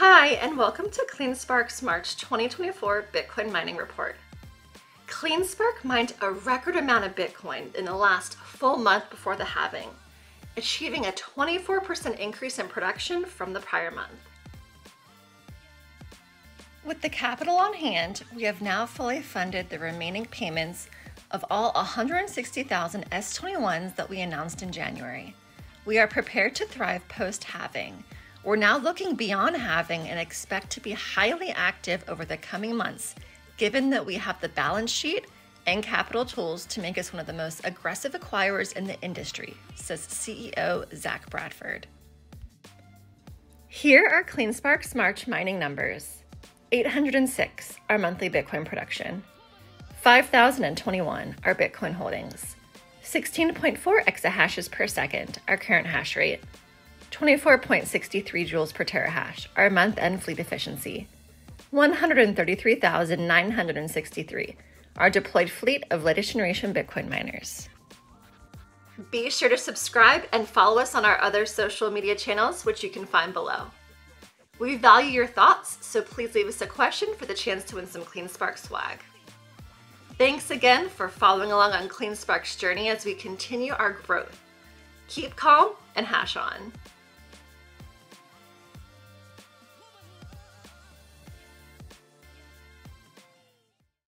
Hi, and welcome to CleanSpark's March 2024 Bitcoin Mining Report. CleanSpark mined a record amount of Bitcoin in the last full month before the halving, achieving a 24% increase in production from the prior month. With the capital on hand, we have now fully funded the remaining payments of all 160,000 S21s that we announced in January. We are prepared to thrive post halving. We're now looking beyond halving and expect to be highly active over the coming months, given that we have the balance sheet and capital tools to make us one of the most aggressive acquirers in the industry, says CEO Zach Bradford. Here are CleanSpark's March mining numbers. 806, our monthly Bitcoin production, 5,021, our Bitcoin holdings, 16.4 exahashes per second, our current hash rate, 24.63 joules per terahash, our month end fleet efficiency, 133,963, our deployed fleet of latest generation Bitcoin miners. Be sure to subscribe and follow us on our other social media channels, which you can find below. We value your thoughts, so please leave us a question for the chance to win some CleanSpark swag. Thanks again for following along on CleanSpark's journey as we continue our growth. Keep calm and hash on.